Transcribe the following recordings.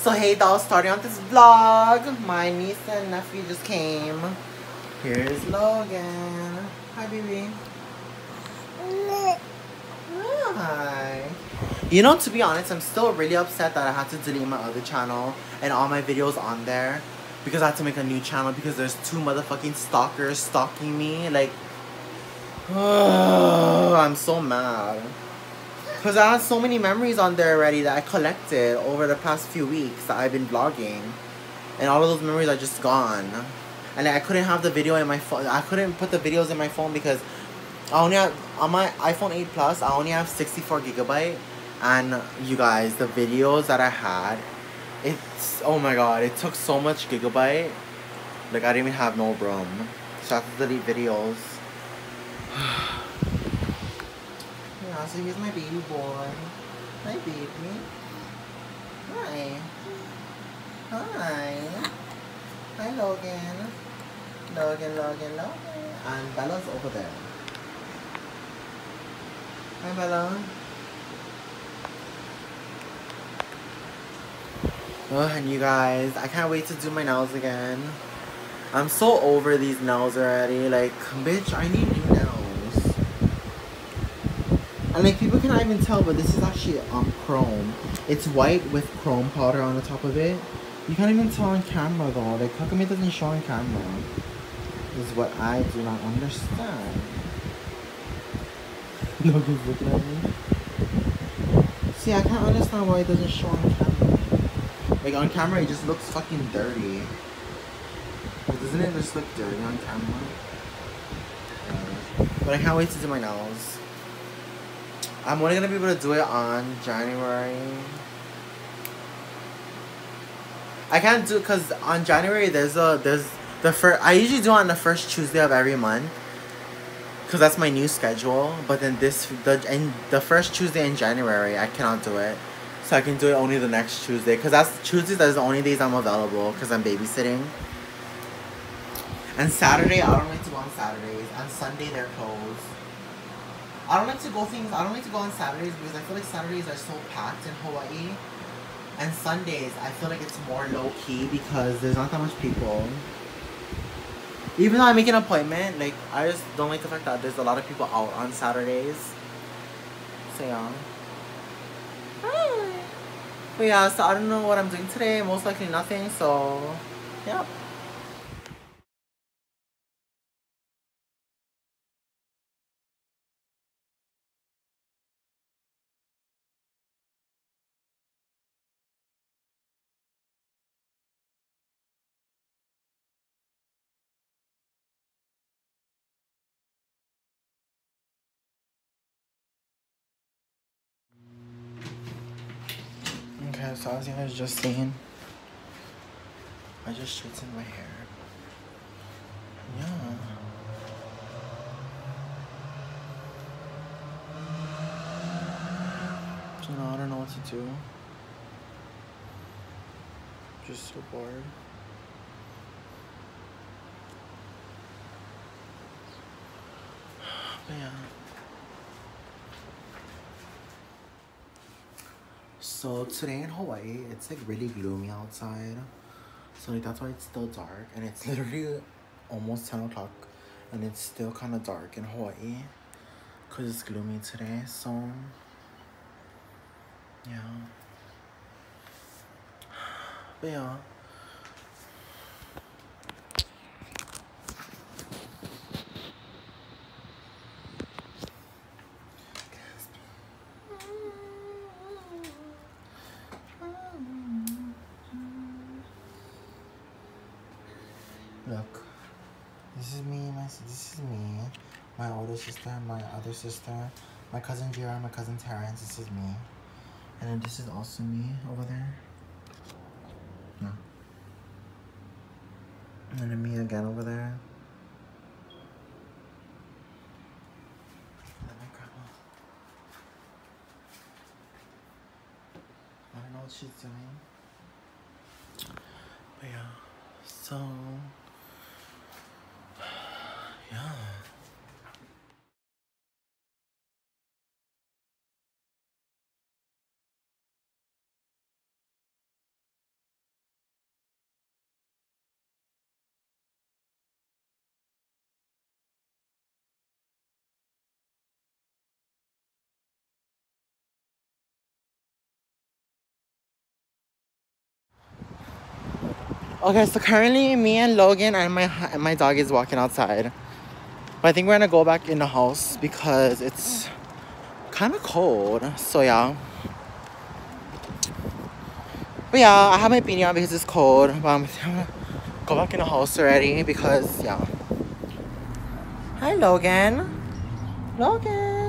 So hey dolls, starting on this vlog, my niece and nephew just came. Here's Logan. Hi baby. Hi. You know, to be honest, I'm still really upset that I had to delete my other channel and all my videos on there because I had to make a new channel because there's two motherfucking stalkers stalking me. Like, I'm so mad. Because I have so many memories on there already that I collected over the past few weeks that I've been vlogging. And all of those memories are just gone. And I couldn't have the video in my phone. I couldn't put the videos in my phone because I only have, on my iPhone 8 Plus, I only have 64 gigabyte. And you guys, the videos that I had, it's, oh my god, it took so much gigabyte. Like, I didn't even have no room. So I have to delete videos. yeah, so here's my baby boy. Hi, baby. Hi. Hi. Hi, Logan. Logan, Logan, Logan. And Bella's over there. Hi, Bella. Oh, and you guys, I can't wait to do my nails again. I'm so over these nails already. Like, bitch, I need new nails. And like, people cannot even tell, but this is actually um chrome. It's white with chrome powder on the top of it. You can't even tell on camera though. Like, how come it doesn't show on camera? This is what I do not understand. Logan's looking at me. See, I can't understand why it doesn't show on camera. Like on camera, it just looks fucking dirty. Like, doesn't it just look dirty on camera? But I can't wait to do my nails. I'm only gonna be able to do it on January. I can't do because on January there's a there's the first. I usually do on the first Tuesday of every month. Cause that's my new schedule. But then this the and the first Tuesday in January I cannot do it. So I can do it only the next Tuesday. Because that's Tuesdays that's the only days I'm available. Because I'm babysitting. And Saturday, I don't like to go on Saturdays. And Sunday, they're closed. I don't like to go things. I don't like to go on Saturdays because I feel like Saturdays are so packed in Hawaii. And Sundays, I feel like it's more low key because there's not that much people. Even though I make an appointment, like I just don't like the fact that there's a lot of people out on Saturdays. So yeah. But yeah, so I don't know what I'm doing today. Most likely nothing. So, yeah. So as you guys just seen, I just straightened my hair. Yeah. So now I don't know what to do. Just so bored. But yeah. So today in Hawaii, it's like really gloomy outside. So like that's why it's still dark and it's literally almost 10 o'clock and it's still kind of dark in Hawaii because it's gloomy today. So yeah. But yeah. Look, this is me, my this is me, my older sister, my other sister, my cousin Jira, my cousin Terrence. This is me, and then this is also me over there. No. And then me again over there. And then my grandma. I don't know what she's doing. But yeah, so Okay, so currently me and Logan and my and my dog is walking outside. But I think we're gonna go back in the house because it's kind of cold. So yeah. But yeah, I have my beanie on because it's cold. But I'm gonna go back in the house already because yeah. Hi Logan. Logan.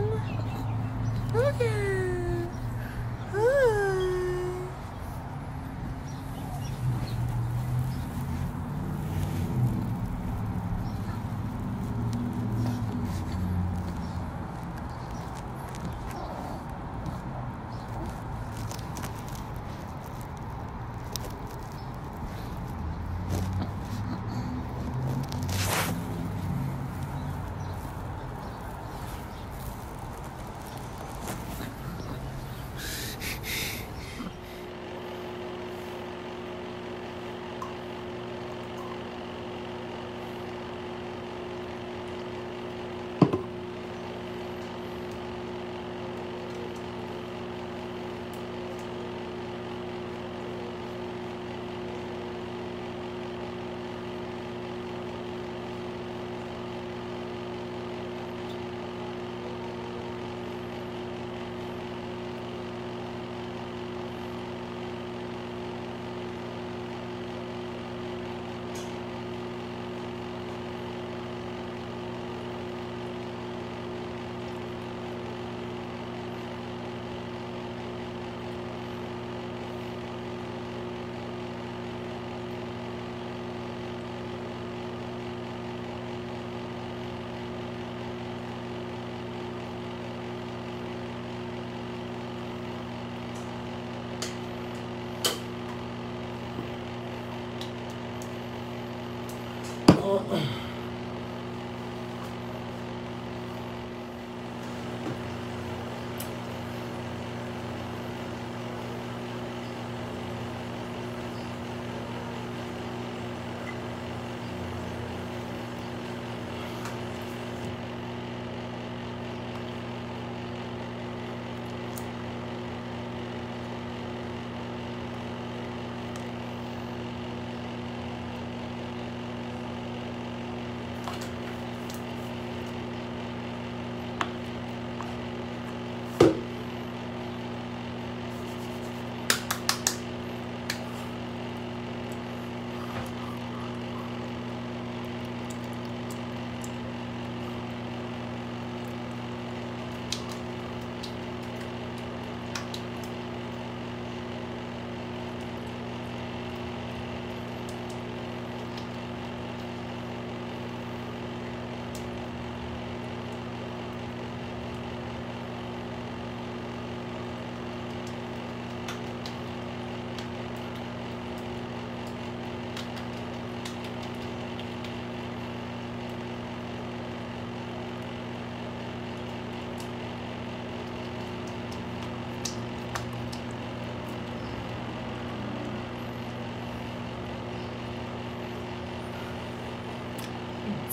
嗯。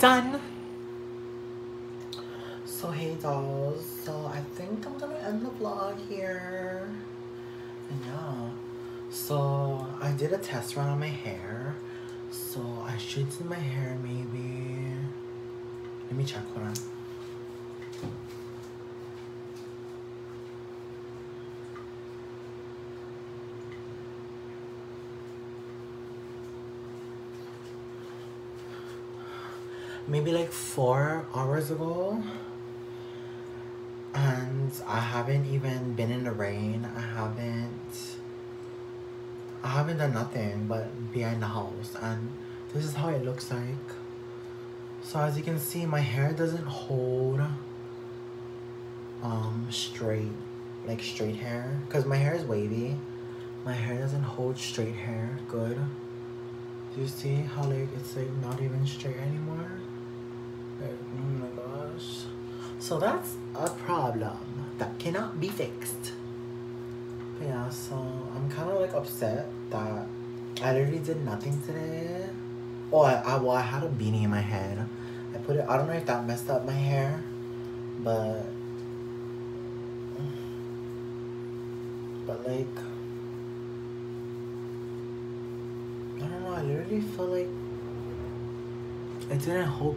Done. So hey dolls, so I think I'm gonna end the vlog here. And yeah, so I did a test run on my hair. So I should do my hair maybe. Let me check, hold on. Maybe like four hours ago and I haven't even been in the rain. I haven't I haven't done nothing but behind the house and this is how it looks like. So as you can see my hair doesn't hold um straight like straight hair because my hair is wavy. My hair doesn't hold straight hair good. Do you see how like it's like not even straight anymore? Oh my gosh. So that's a problem that cannot be fixed. But yeah, so I'm kind of like upset that I literally did nothing today. Oh, I, I, well, I had a beanie in my head. I put it, I don't know if that messed up my hair, but, but like, I don't know, I literally feel like it didn't hold,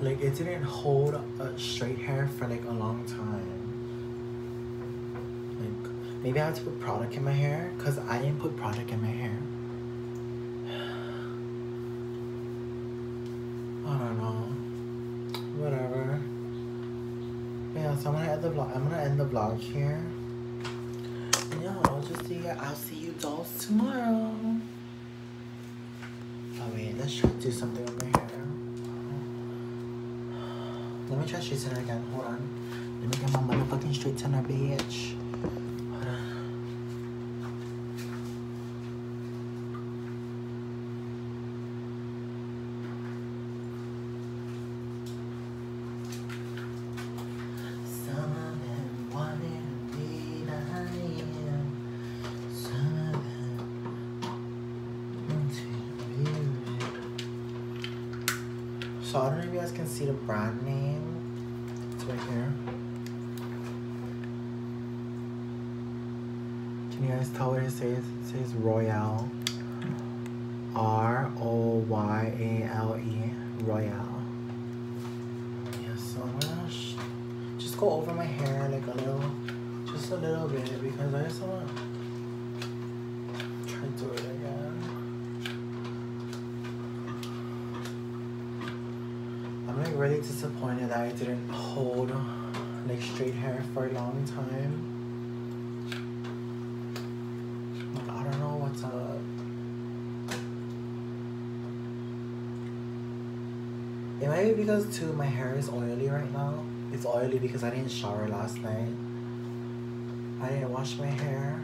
like it didn't hold a straight hair for like a long time. Like maybe I have to put product in my hair because I didn't put product in my hair. I don't know. Whatever. Yeah, so I'm gonna end the vlog. I'm gonna end the vlog here. Yeah, I'll just see you. I'll see you dolls tomorrow. Oh wait, let's try to do something Let me try straightening again. Hold on. Let me get my motherfucking bitch. To be real. So I don't know if you guys can see the brand name. Right here. Can you guys tell what it says? It says Royale. R O Y A L E. Royale. Yeah, so I'm gonna just go over my hair like a little, just a little bit because I just wanna try to do it really disappointed that I didn't hold like straight hair for a long time. I don't know what's up. It might be because too my hair is oily right now. It's oily because I didn't shower last night. I didn't wash my hair.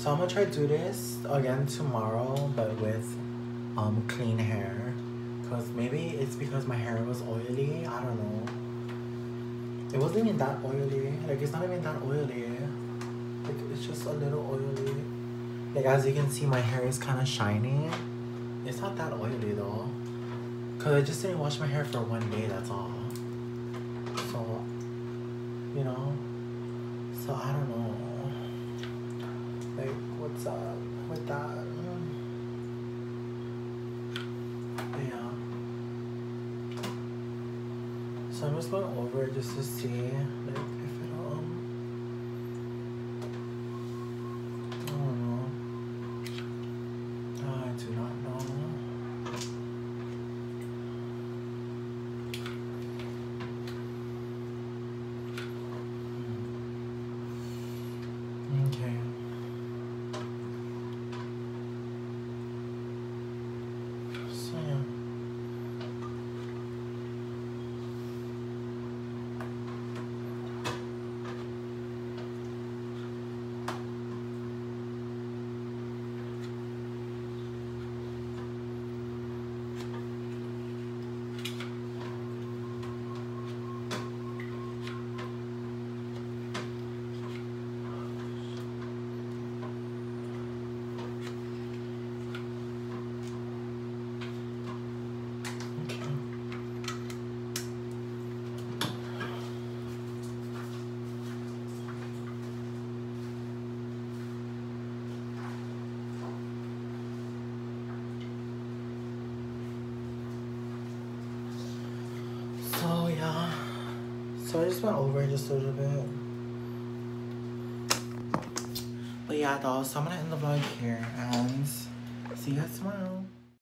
So I'm gonna try to do this again tomorrow, but with um clean hair, cause maybe it's because my hair was oily. I don't know. It wasn't even that oily. Like it's not even that oily. Like it's just a little oily. Like as you can see, my hair is kind of shiny. It's not that oily though, cause I just didn't wash my hair for one day. That's all. So, you know. So I don't know. What's up with that? Yeah. So I'm just going over it just to see like Went over just a little bit. But yeah, though, so I'm gonna end the vlog here and see you guys tomorrow.